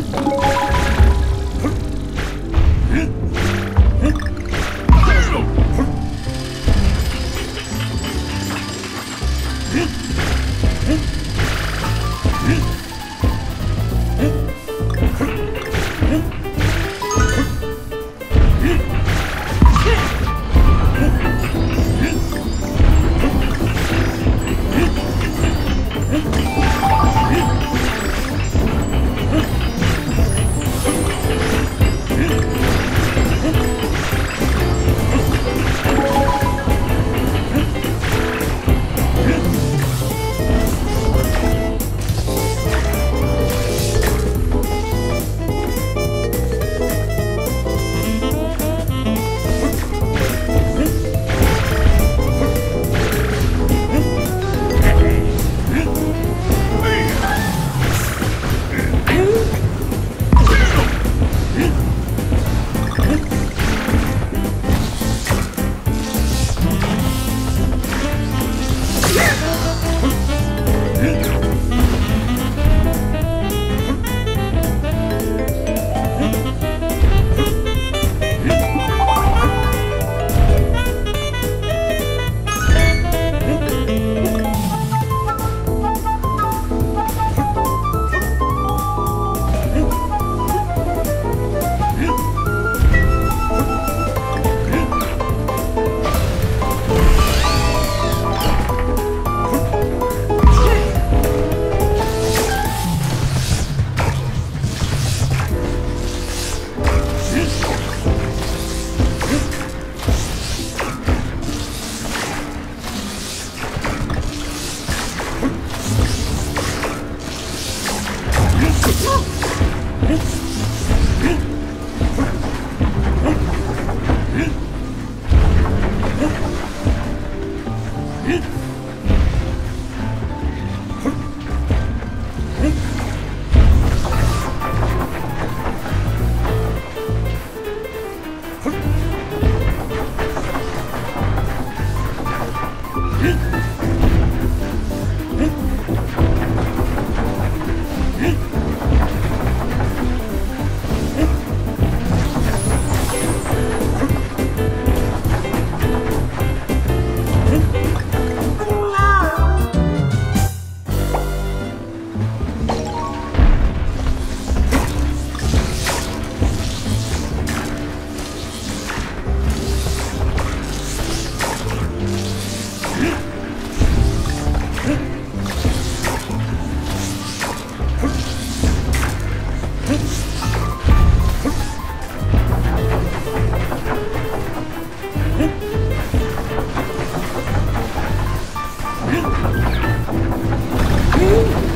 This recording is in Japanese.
Hmm? Hum.